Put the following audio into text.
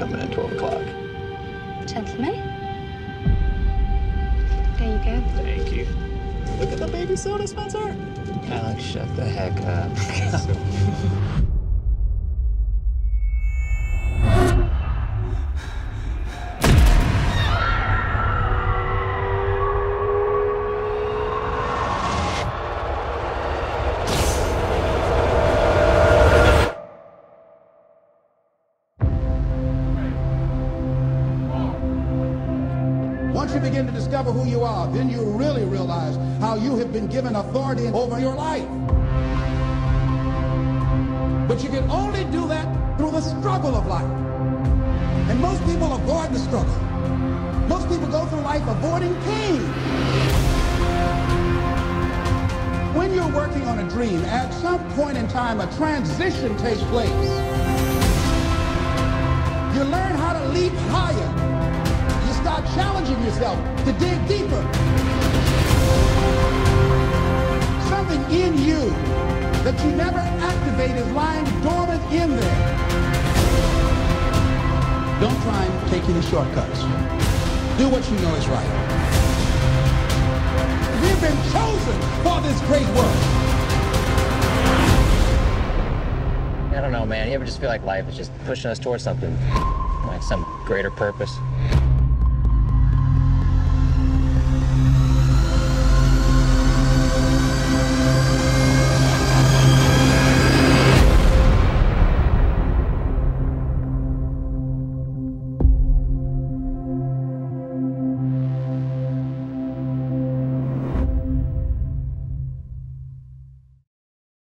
coming at 12 o'clock. Gentlemen? There you go. Thank you. Look at the baby soda, Spencer. Alex, oh, shut the heck up. Once you begin to discover who you are, then you really realize how you have been given authority over your life. But you can only do that through the struggle of life. And most people avoid the struggle. Most people go through life avoiding pain. When you're working on a dream, at some point in time, a transition takes place. You learn how to leap higher. Start challenging yourself to dig deeper. Something in you that you never activate is lying dormant in there. Don't try and take any shortcuts. Do what you know is right. We've been chosen for this great work. I don't know, man. You ever just feel like life is just pushing us towards something, like some greater purpose?